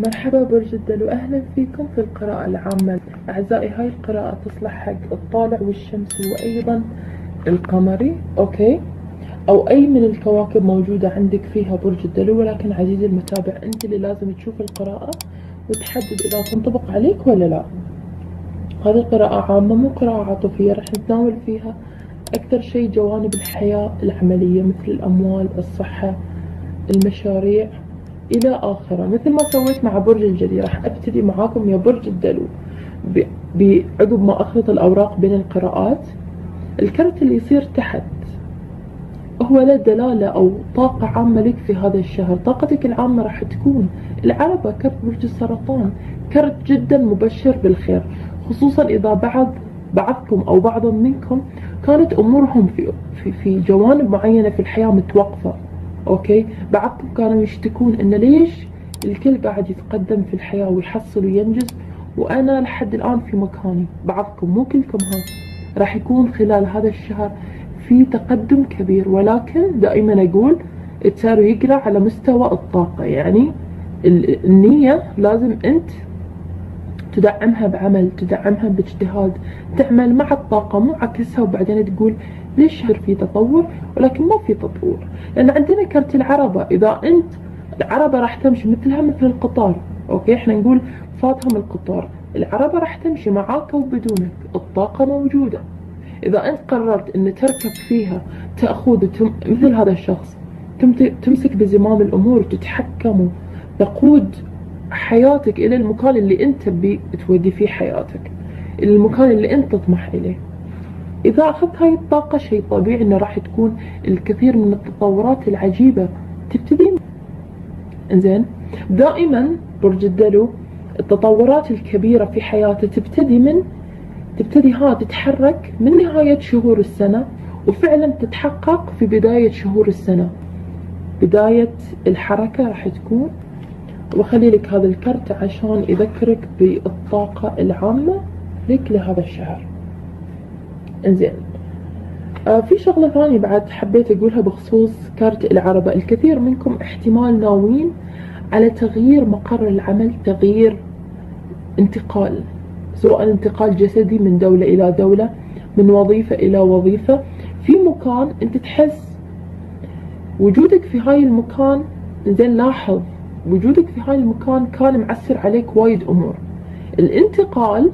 مرحبا برج الدلو أهلا فيكم في القراءة العامة. أعزائي هاي القراءة تصلح حق الطالع والشمسي وأيضا القمري أوكي؟ أو أي من الكواكب موجودة عندك فيها برج الدلو ولكن عزيزي المتابع أنت اللي لازم تشوف القراءة وتحدد إذا تنطبق عليك ولا لا. هذه قراءة عامة مو قراءة عاطفية راح نتناول فيها أكثر شيء جوانب الحياة العملية مثل الأموال الصحة المشاريع. إلى آخرة. مثل ما سويت مع برج الجدي راح أبتدي معاكم يا برج الدلو. بعقب ما أخلط الأوراق بين القراءات. الكرت اللي يصير تحت هو له دلالة أو طاقة عامة لك في هذا الشهر. طاقتك العامة راح تكون العربة كرت برج السرطان. كرت جدا مبشر بالخير خصوصا إذا بعض بعضكم أو بعض منكم كانت أمورهم في, في, في جوانب معينة في الحياة متوقفة. okay؟ بعضكم كانوا يشتكون إن ليش الكل قاعد يتقدم في الحياة ويحصل وينجز وأنا لحد الآن في مكاني. بعضكم مو كلكم ها راح يكون خلال هذا الشهر في تقدم كبير. ولكن دائما أقول التارو يقرأ على مستوى الطاقة. يعني النية لازم أنت تدعمها بعمل تدعمها باجتهاد تعمل مع الطاقة مو عكسها وبعدين تقول ليش في تطور ولكن ما في تطور لأن عندنا كرت العربة. إذا أنت العربة راح تمشي مثلها مثل القطار أوكي؟ إحنا نقول فاتهم القطار العربة راح تمشي معاك وبدونك الطاقة موجودة. إذا أنت قررت أن تركب فيها تأخذ. مثل هذا الشخص تمسك بزمام الأمور تتحكم تقود حياتك إلى المكان اللي أنت تبي تودي فيه حياتك المكان اللي أنت تطمح إليه. إذا أخذت هاي الطاقة شيء طبيعي إنه راح تكون الكثير من التطورات العجيبة. تبتدي إنزين. دائما برج الدلو التطورات الكبيرة في حياته تبتدي من تبتدي ها تتحرك من نهاية شهور السنة وفعلا تتحقق في بداية شهور السنة. بداية الحركة راح تكون وخلي لك هذا الكرت عشان يذكرك بالطاقة العامة لك لهذا الشهر. إنزين. آه في شغلة ثانية بعد حبيت أقولها بخصوص كارت العربة. الكثير منكم احتمال ناويين على تغيير مقر العمل تغيير انتقال سواء انتقال جسدي من دولة إلى دولة من وظيفة إلى وظيفة. في مكان أنت تحس وجودك في هاي المكان زين لاحظ وجودك في هاي المكان كان معسر عليك وايد أمور. الانتقال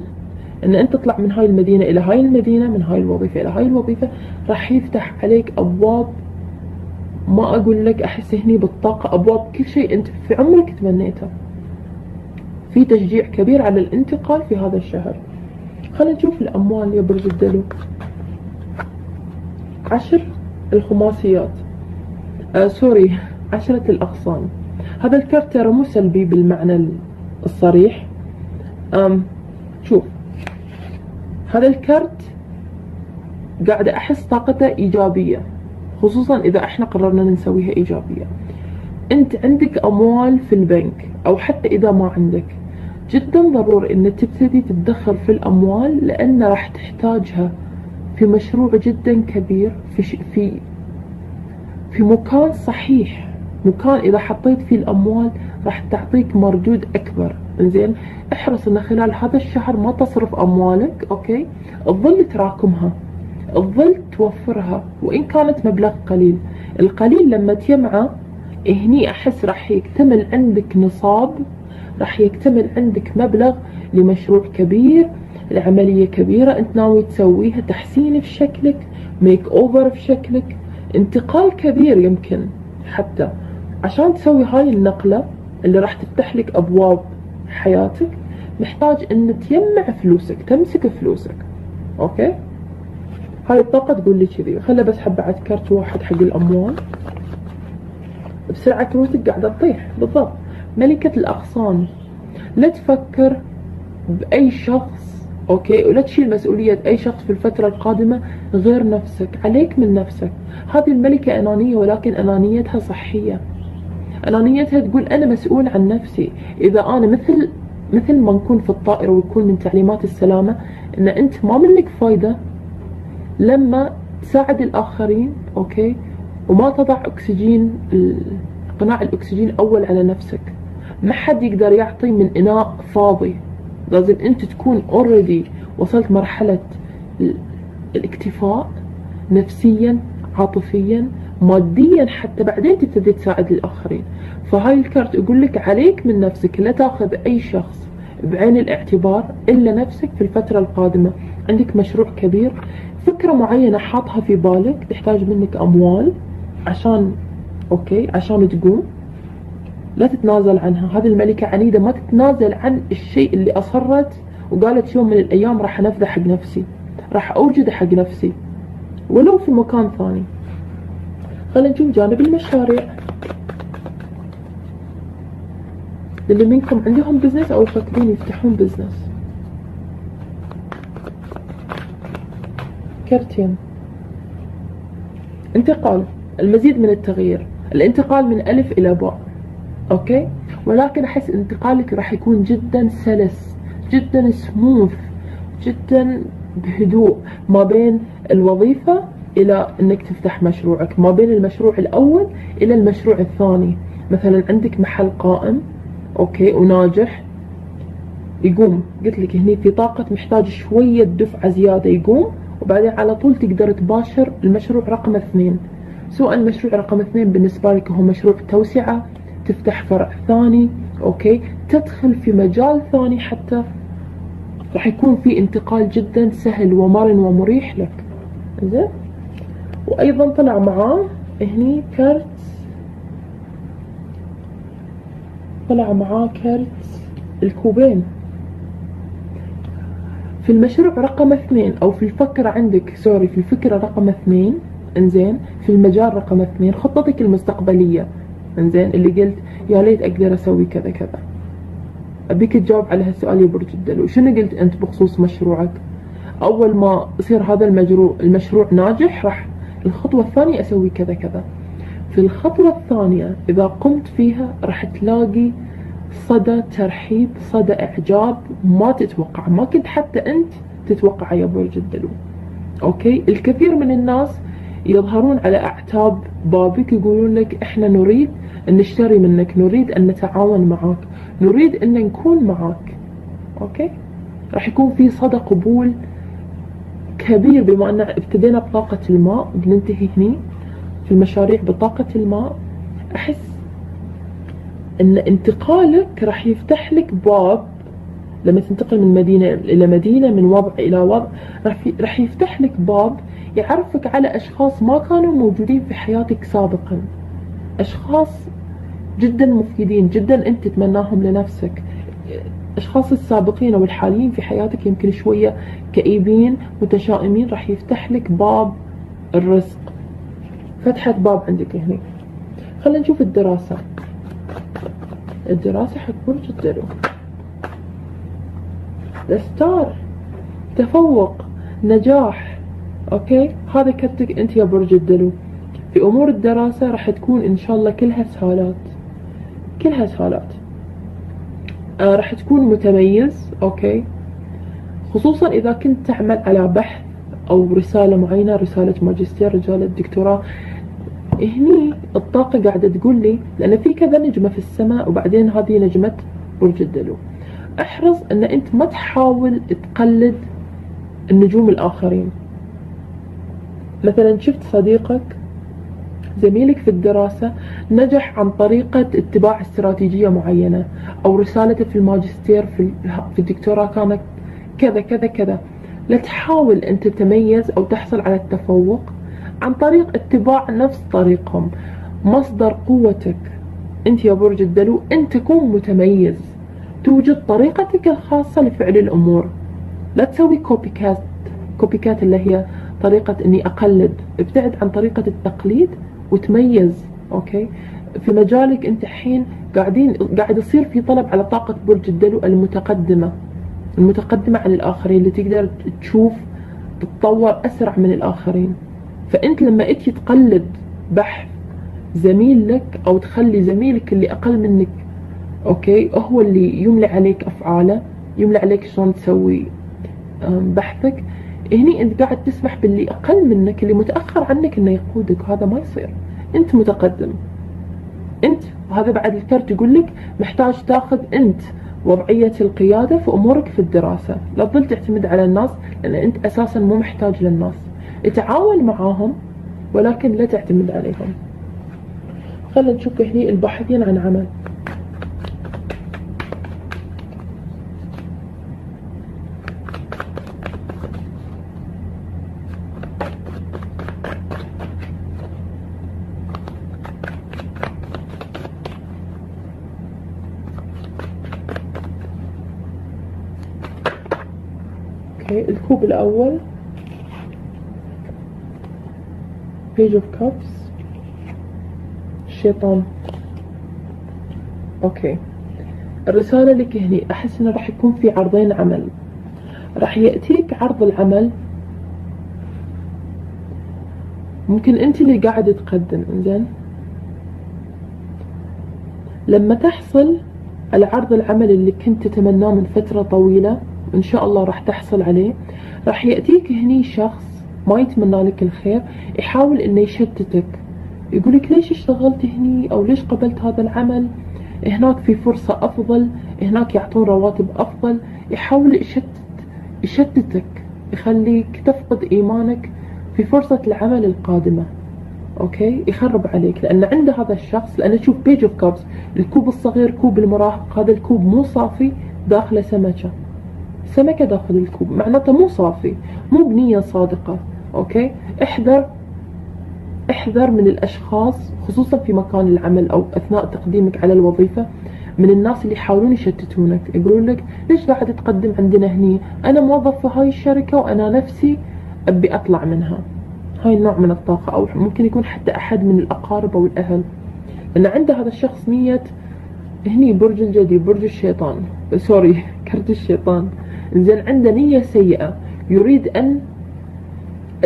إن أنت تطلع من هاي المدينة إلى هاي المدينة من هاي الوظيفة إلى هاي الوظيفة راح يفتح عليك أبواب. ما أقول لك أحس هني بالطاقة أبواب كل شيء أنت في عمرك تمنيته. في تشجيع كبير على الانتقال في هذا الشهر. خلينا نشوف الأموال يا برج الدلو. عشر الخماسيات. آه سوري عشرة الأغصان. هذا الكرت ترى مو سلبي بالمعنى الصريح. أم شوف هذا الكرت قاعدة أحس طاقته إيجابية خصوصا إذا إحنا قررنا نسويها إيجابية. أنت عندك أموال في البنك أو حتى إذا ما عندك جدا ضروري أن تبتدي تتدخل في الأموال لأن راح تحتاجها في مشروع جدا كبير في في في مكان صحيح. مكان إذا حطيت فيه الأموال راح تعطيك مردود أكبر. زين احرص إن خلال هذا الشهر ما تصرف أموالك أوكي؟ تظل تراكمها. تظل توفرها وإن كانت مبلغ قليل. القليل لما تجمعه هني أحس راح يكتمل عندك نصاب راح يكتمل عندك مبلغ لمشروع كبير العملية كبيرة أنت ناوي تسويها تحسين في شكلك makeover في شكلك. انتقال كبير يمكن حتى. عشان تسوي هاي النقلة اللي راح تفتح لك أبواب حياتك محتاج ان تجمع فلوسك تمسك فلوسك. okay؟ هاي الطاقة تقول لي كذي خلى بس حب بعد كرت واحد حق الأموال. بسرعة كروتك قاعدة تطيح. بالضبط. ملكة الأغصان. لا تفكر بأي شخص أوكي؟ ولا تشيل مسؤولية أي شخص في الفترة القادمة غير نفسك. عليك من نفسك. هذه الملكة أنانية ولكن أنانيتها صحية. أنانيتها تقول أنا مسؤول عن نفسي. إذا أنا مثل مثل ما نكون في الطائرة ويكون من تعليمات السلامة إن أنت ما منك فايدة لما تساعد الآخرين okay؟ وما تضع أكسجين قناع الأكسجين أول على نفسك. ما حد يقدر يعطي من إناء فاضي. لازم أنت تكون already وصلت مرحلة الاكتفاء نفسيا عاطفيا ماديا حتى بعدين تبتدي تساعد الآخرين. فهاي الكارت يقول لك عليك من نفسك لا تأخذ أي شخص بعين الاعتبار إلا نفسك في الفترة القادمة. عندك مشروع كبير فكرة معينة حاطها في بالك تحتاج منك أموال عشان أوكي عشان تقوم. لا تتنازل عنها. هذه الملكة عنيدة ما تتنازل عن الشيء اللي أصرت وقالت يوم من الأيام راح أنفذه حق نفسي راح أوجده حق نفسي ولو في مكان ثاني. خلينا نشوف جانب المشاريع. للي منكم عندهم business أو يفكرون يفتحون business كرتين. انتقال. المزيد من التغيير. الانتقال من ألف إلى باء. okay؟ ولكن أحس انتقالك راح يكون جدا سلس. جدا سموث جدا بهدوء. ما بين الوظيفة إلى أنك تفتح مشروعك ما بين المشروع الأول إلى المشروع الثاني. مثلا عندك محل قائم okay وناجح يقوم. قلت لك هني في طاقة محتاج شوية دفعة زيادة يقوم وبعدين على طول تقدر تباشر المشروع رقم اثنين. سواء المشروع رقم اثنين بالنسبة لك هو مشروع توسعة تفتح فرع ثاني okay تدخل في مجال ثاني حتى راح يكون في انتقال جدا سهل ومرن ومريح لك. زين؟ وأيضا طلع معاه هني كارت طلع معاه كارت الكوبين. في المشروع رقم اثنين أو في الفكرة عندك sorry في الفكرة رقم اثنين إنزين. في المجال رقم اثنين خطتك المستقبلية. إنزين اللي قلت يا ليت أقدر أسوي كذا كذا. أبيك تجاوب على هالسؤال يا برج الدلو. شنو قلت أنت بخصوص مشروعك؟ أول ما يصير هذا المجروع المشروع ناجح راح الخطوة الثانية أسوي كذا كذا. في الخطوة الثانية إذا قمت فيها راح تلاقي صدى ترحيب صدى إعجاب ما تتوقع. ما كنت حتى أنت تتوقع يا برج الدلو أوكي؟ الكثير من الناس يظهرون على أعتاب بابك يقولون لك إحنا نريد أن نشتري منك نريد أن نتعاون معك نريد أن نكون معك أوكي؟ راح يكون في صدى قبول كبير بما أن ابتدينا بطاقة الماء بننتهي هني في المشاريع بطاقة الماء. أحس أن انتقالك راح يفتح لك باب لما تنتقل من مدينة إلى مدينة من وضع إلى وضع راح يفتح لك باب يعرفك على أشخاص ما كانوا موجودين في حياتك سابقا. أشخاص جدا مفيدين جدا أنت تتمناهم لنفسك. أشخاص السابقين أو الحاليين في حياتك يمكن شوية كئيبين متشائمين راح يفتح لك باب الرزق. فتحة باب عندك هنا. خلينا نشوف الدراسة. الدراسة حق برج الدلو ال star تفوق نجاح. okay؟ هذا كرتك أنت يا برج الدلو. في أمور الدراسة راح تكون إن شاء الله كلها سهالات. كلها سهالات. آه راح تكون متميز أوكي؟ خصوصا إذا كنت تعمل على بحث أو رسالة معينة رسالة ماجستير رسالة دكتوراه هني الطاقة قاعدة تقول لي لأن في كذا نجمة في السماء وبعدين هذه نجمة برج الدلو. أحرص أن أنت ما تحاول تقلد النجوم الآخرين. مثلا شفت صديقك زميلك في الدراسة نجح عن طريقة اتباع استراتيجية معينة أو رسالته في الماجستير في, الدكتوراه كانت كذا كذا كذا. لا تحاول أن تتميز أو تحصل على التفوق عن طريق اتباع نفس طريقهم. مصدر قوتك. أنت يا برج الدلو أن تكون متميز. توجد طريقتك الخاصة لفعل الأمور. لا تسوي copycat copycat اللي هي طريقة إني أقلد. ابتعد عن طريقة التقليد وتميز okay؟ في مجالك أنت الحين قاعدين قاعد يصير في طلب على طاقة برج الدلو المتقدمة المتقدمة عن الآخرين اللي تقدر تشوف تتطور أسرع من الآخرين. فأنت لما انت تقلد بحث زميل لك أو تخلي زميلك اللي أقل منك أوكي؟ هو اللي يملي عليك أفعاله يملي عليك شلون تسوي بحثك. هني أنت قاعد تسمح باللي أقل منك اللي متأخر عنك إنه يقودك وهذا ما يصير. أنت متقدم. أنت وهذا بعد الكرت يقول لك محتاج تاخذ أنت وضعية القيادة في أمورك في الدراسة. لا تظل تعتمد على الناس لأن أنت أساسا مو محتاج للناس. اتعاون معاهم ولكن لا تعتمد عليهم. خلينا نشوف هني الباحثين عن عمل. okay الكوب الأول. Page of cups. الشيطان okay. الرسالة لك هني أحس إنه راح يكون في عرضين عمل. راح يأتيك عرض العمل. ممكن أنت اللي قاعد تقدم إنزين. لما تحصل على عرض العمل اللي كنت تتمناه من فترة طويلة إن شاء الله راح تحصل عليه. راح يأتيك هني شخص ما يتمنى لك الخير يحاول إنه يشتتك. يقولك ليش اشتغلت هني؟ أو ليش قبلت هذا العمل؟ هناك في فرصة أفضل هناك يعطون رواتب أفضل. يحاول يشتت يشتتك يخليك تفقد إيمانك في فرصة العمل القادمة. okay؟ يخرب عليك. لأن عند هذا الشخص لأن تشوف page of cups الكوب الصغير كوب المراهق هذا الكوب مو صافي داخله سمكة. سمكة داخل الكوب. معناته مو صافي مو بنية صادقة okay؟ احذر احذر من الأشخاص خصوصا في مكان العمل أو أثناء تقديمك على الوظيفة من الناس اللي يحاولون يشتتونك. يقولون لك ليش قاعد تقدم عندنا هني؟ أنا موظف في هاي الشركة وأنا نفسي أبي أطلع منها. هاي النوع من الطاقة أو ممكن يكون حتى أحد من الأقارب أو الأهل. لأن عند هذا الشخص نية هني برج الجدي برج الشيطان. سوري كرت الشيطان. زين عنده نية سيئة. يريد أن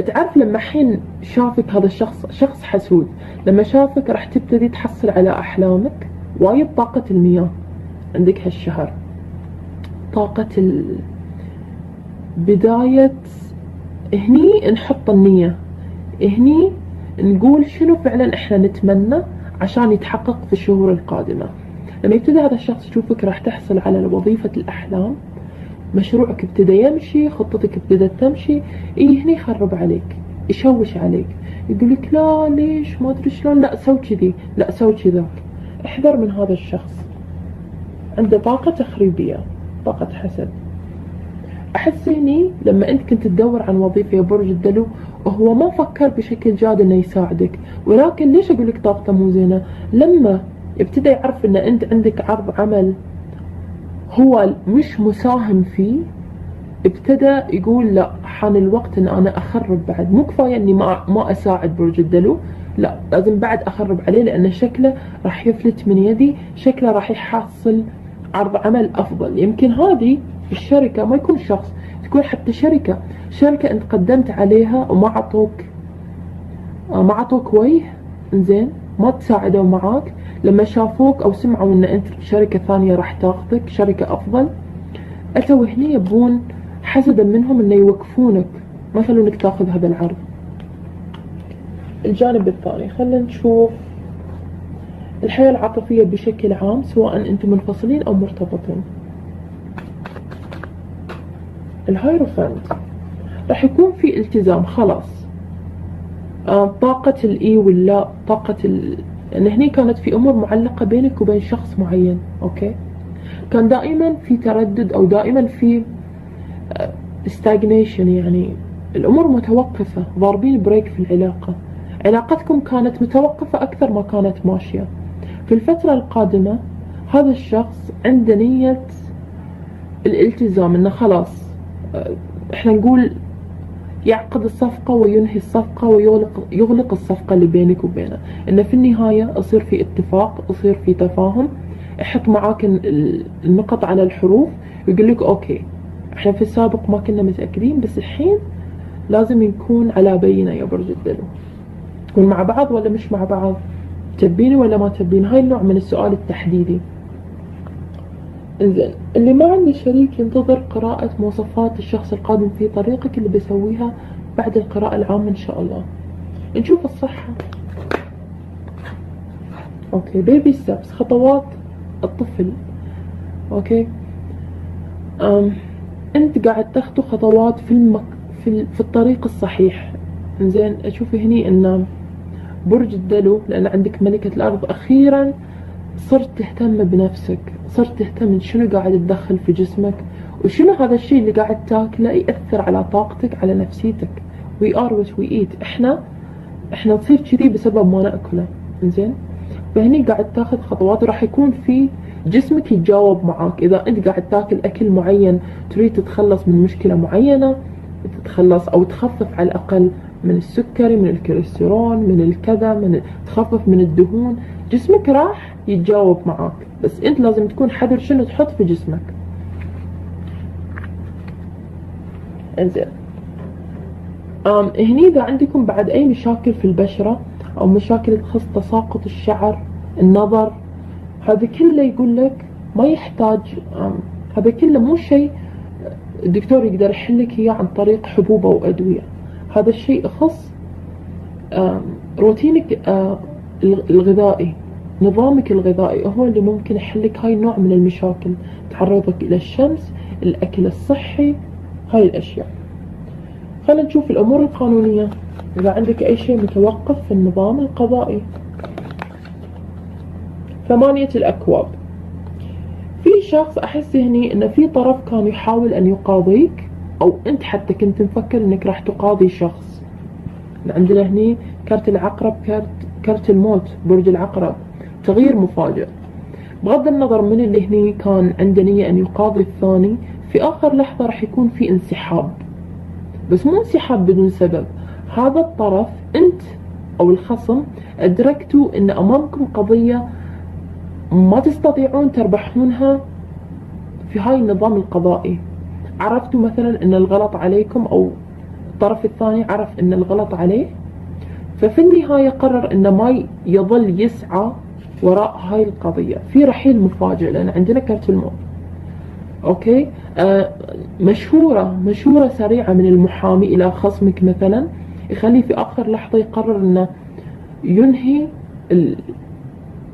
تعرف لما حين شافك هذا الشخص شخص حسود لما شافك راح تبتدي تحصل على أحلامك وايد طاقة المياه عندك هالشهر. طاقة ال... بداية هني نحط النية. هني نقول شنو فعلا إحنا نتمنى عشان يتحقق في الشهور القادمة. لما يبتدي هذا الشخص يشوفك راح تحصل على وظيفة الأحلام مشروعك ابتدى يمشي خطتك ابتدت تمشي اي هني يخرب عليك يشوش عليك يقول لك لا ليش؟ ما أدري شلون. لا سوي كذي لا سوي كذاك. احذر من هذا الشخص. عنده طاقة تخريبية طاقة حسد. أحس هني لما أنت كنت تدور عن وظيفة يا برج الدلو وهو ما فكر بشكل جاد إنه يساعدك. ولكن ليش أقول لك طاقته مو زينة؟ لما ابتدى يعرف إن أنت عندك عرض عمل هو مش مساهم فيه. ابتدى يقول لا حان الوقت إن أنا أخرب بعد. مو كفاية إني ما ما أساعد برج الدلو. لا لازم بعد أخرب عليه لأن شكله راح يفلت من يدي. شكله راح يحصل عرض عمل أفضل. يمكن هذه الشركة ما يكون شخص تكون حتى شركة. شركة أنت قدمت عليها وما عطوك ما عطوك وجه. زين ما تساعدوا معاك. لما شافوك أو سمعوا إن أنت شركة ثانية راح تاخذك شركة أفضل. أتوا هنا يبون حسدا منهم إنه يوقفونك. ما يخلونك تاخذ هذا العرض. الجانب الثاني خلينا نشوف الحياة العاطفية بشكل عام سواء أنتم منفصلين أو مرتبطين. ال hierophant راح يكون في التزام خلاص. طاقة الإي واللا طاقة ال... لأن هني كانت في أمور معلقة بينك وبين شخص معين okay؟ كان دائما في تردد أو دائما في stagnation آه، يعني الأمور متوقفة ضاربين brake في العلاقة. علاقتكم كانت متوقفة أكثر ما كانت ماشية. في الفترة القادمة هذا الشخص عنده نية الالتزام إنه خلاص آه، إحنا نقول يعقد الصفقة وينهي الصفقة ويغلق يغلق الصفقة اللي بينك وبينه. إنه في النهاية يصير في اتفاق يصير في تفاهم. يحط معاك النقط على الحروف ويقول لك أوكي إحنا في السابق ما كنا متأكدين بس الحين لازم نكون على بينة يا برج الدلو. نكون مع بعض ولا مش مع بعض؟ تبيني ولا ما تبيني؟ هاي النوع من السؤال التحديدي. إنزين. اللي ما عنده شريك ينتظر قراءة مواصفات الشخص القادم في طريقك اللي بسويها بعد القراءة العامة إن شاء الله. نشوف الصحة. okay baby steps خطوات الطفل. okay. أم أنت قاعد تاخذ خطوات في المك في, في الطريق الصحيح. زين أشوف هني إن برج الدلو لأن عندك ملكة الأرض. أخيرا صرت تهتم بنفسك. صرت تهتم شنو قاعد تدخل في جسمك وشنو هذا الشيء اللي قاعد تاكله يأثر على طاقتك على نفسيتك. We are what we eat. إحنا إحنا نصير كذي بسبب ما نأكله. زين فهني قاعد تاخذ خطوات. وراح يكون في جسمك يتجاوب معاك. إذا أنت قاعد تاكل أكل معين تريد تتخلص من مشكلة معينة تتخلص أو تخفف على الأقل من السكري من الكوليسترول من الكذا من تخفف من الدهون. جسمك راح يتجاوب معاك بس أنت لازم تكون حذر شنو تحط في جسمك. إنزين. أم هني إذا عندكم بعد أي مشاكل في البشرة أو مشاكل تخص تساقط الشعر النظر هذا كله يقول لك ما يحتاج هذا كله مو شيء الدكتور يقدر يحلك إياه عن طريق حبوب أو أدوية. هذا الشيء يخص روتينك الغذائي نظامك الغذائي. هو اللي ممكن يحلك هاي النوع من المشاكل تعرضك إلى الشمس الأكل الصحي هاي الأشياء. خلينا نشوف الأمور القانونية. إذا عندك أي شيء متوقف في النظام القضائي. ثمانية الأكواب. في شخص أحس هني إن في طرف كان يحاول أن يقاضيك أو أنت حتى كنت مفكر إنك راح تقاضي شخص. عندنا هني كرت العقرب كرت كرت الموت برج العقرب. تغيير مفاجئ. بغض النظر من اللي هني كان عنده نية أن يقاضي الثاني في آخر لحظة راح يكون في انسحاب. بس مو انسحاب بدون سبب. هذا الطرف أنت أو الخصم أدركتوا أن أمامكم قضية ما تستطيعون تربحونها في هاي النظام القضائي. عرفتوا مثلا إن الغلط عليكم أو الطرف الثاني عرف إن الغلط عليه؟ ففي النهاية قرر انه ما يظل يسعى وراء هاي القضية. في رحيل مفاجئ لأن عندنا كرت الموت. أوكي؟ آه مشهورة مشهورة سريعة من المحامي إلى خصمك مثلا. يخليه في آخر لحظة يقرر إنه ينهي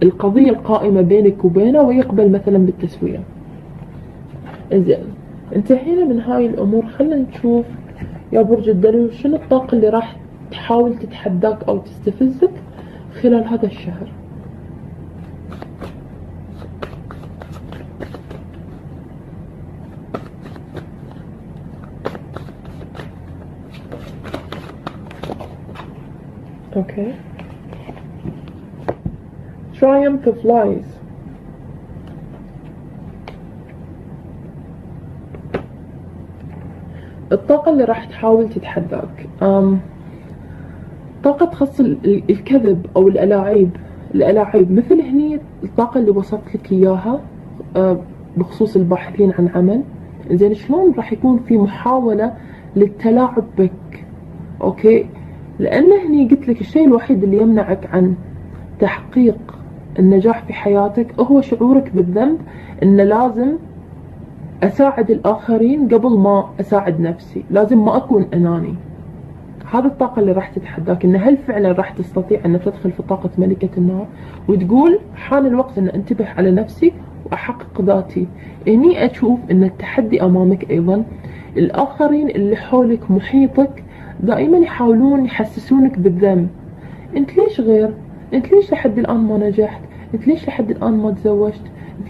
القضية القائمة بينك وبينه ويقبل مثلا بالتسوية. زين انتهينا من هاي الأمور. خلينا نشوف يا برج الدلو شنو الطاقة اللي راح تحاول تتحداك أو تستفزك خلال هذا الشهر. أوكي triumph of lies. الطاقة اللي راح تحاول تتحداك. طاقة تخص الكذب أو الألاعيب. الألاعيب مثل هني الطاقة اللي وصفت لك إياها بخصوص الباحثين عن عمل. زين شلون راح يكون في محاولة للتلاعب بك أوكي؟ لأن هني قلت لك الشيء الوحيد اللي يمنعك عن تحقيق النجاح في حياتك هو شعورك بالذنب إن لازم أساعد الآخرين قبل ما أساعد نفسي. لازم ما أكون أناني. هذا الطاقة اللي راح تتحداك إن هل فعلا راح تستطيع أن تدخل في طاقة ملكة النار وتقول حان الوقت إن أنتبه على نفسي وأحقق ذاتي. هني أشوف إن التحدي أمامك أيضا. الآخرين اللي حولك محيطك دائما يحاولون يحسسونك بالذنب. أنت ليش غير؟ أنت ليش لحد الآن ما نجحت؟ أنت ليش لحد الآن ما تزوجت؟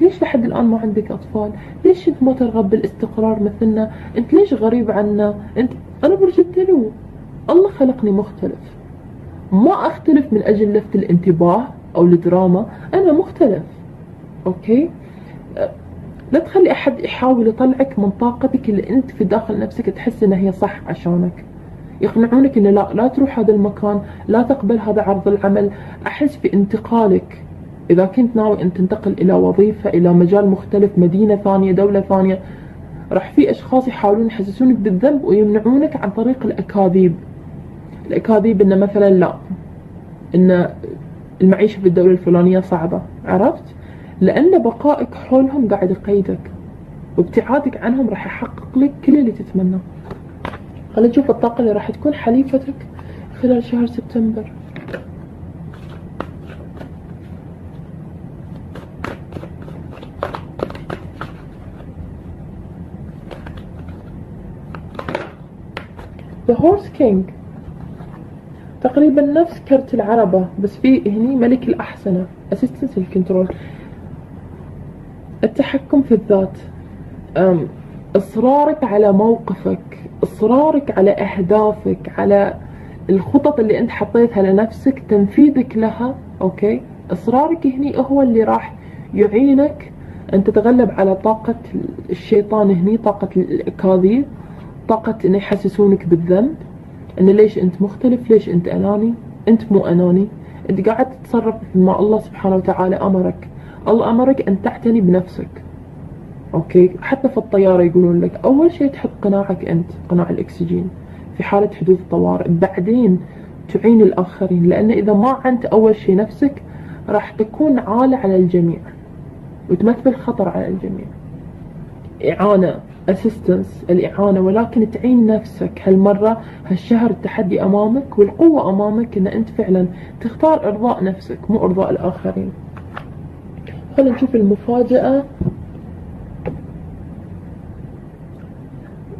ليش لحد الآن ما عندك أطفال؟ ليش أنت ما ترغب بالاستقرار مثلنا؟ أنت ليش غريب عنا؟ انت أنا برج الدلو الله خلقني مختلف. ما أختلف من أجل لفت الانتباه أو الدراما أنا مختلف. أوكي؟ لا تخلي أحد يحاول يطلعك من طاقتك اللي أنت في داخل نفسك تحس إنها هي صح عشانك. يقنعونك انه لا لا تروح هذا المكان لا تقبل هذا عرض العمل. أحس بانتقالك. إذا كنت ناوي أن تنتقل إلى وظيفة إلى مجال مختلف مدينة ثانية دولة ثانية راح في أشخاص يحاولون يحسسونك بالذنب ويمنعونك عن طريق الأكاذيب. الأكاذيب انه مثلا لا إن المعيشة في الدولة الفلانية صعبة عرفت؟ لأن بقائك حولهم قاعد يقيدك وابتعادك عنهم راح يحقق لك كل اللي تتمناه. خلينا نشوف الطاقة اللي راح تكون حليفتك خلال شهر سبتمبر. the horse king تقريبا نفس كرت العربة بس في هني ملك الأحصنة insistence ال control التحكم في الذات. إصرارك على موقفك إصرارك على أهدافك على الخطط اللي أنت حطيتها لنفسك تنفيذك لها okay؟ إصرارك هني هو اللي راح يعينك أن تتغلب على طاقة الشيطان هني طاقة الأكاذيب. طاقة أن يحسسونك بالذنب أن ليش أنت مختلف؟ ليش أنت أناني؟ أنت مو أناني. أنت قاعد تتصرف ما الله سبحانه وتعالى أمرك. الله أمرك أن تعتني بنفسك. أوكي؟ حتى في الطيارة يقولون لك أول شيء تحط قناعك أنت قناع الأكسجين في حالة حدوث الطوارئ. بعدين تعين الآخرين لأن إذا ما عنت أول شيء نفسك راح تكون عالة على الجميع وتمثل خطر على الجميع. إعانة. اسيستنس الإعانة ولكن تعين نفسك. هالمرة هالشهر التحدي أمامك والقوة أمامك إن أنت فعلا تختار إرضاء نفسك مو إرضاء الآخرين. خلينا نشوف المفاجأة.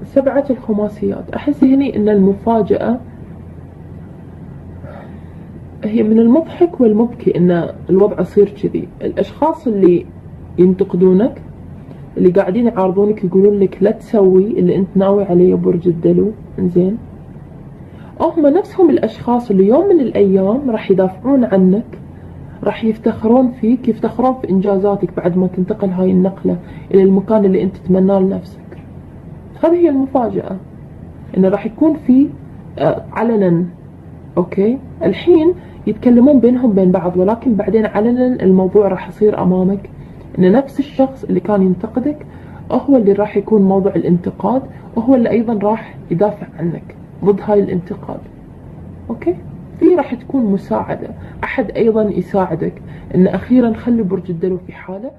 سبعة الخماسيات. أحس هني أن المفاجأة هي من المضحك والمبكي أن الوضع يصير كذي. الأشخاص اللي ينتقدونك اللي قاعدين يعارضونك يقولون لك لا تسوي اللي انت ناوي عليه برج الدلو. إنزين. هم نفسهم الأشخاص اللي يوم من الأيام راح يدافعون عنك راح يفتخرون فيك يفتخرون في إنجازاتك بعد ما تنتقل هاي النقلة إلى المكان اللي انت تتمناه لنفسك. هذه هي المفاجأة إنه راح يكون في آه، علنا. okay؟ الحين يتكلمون بينهم بين بعض ولكن بعدين علنا الموضوع راح يصير أمامك. إن نفس الشخص اللي كان ينتقدك هو اللي راح يكون موضوع الانتقاد وهو اللي أيضا راح يدافع عنك ضد هاي الانتقاد. okay؟ في راح تكون مساعدة. أحد أيضا يساعدك. إن أخيرا خلي برج الدلو في حالة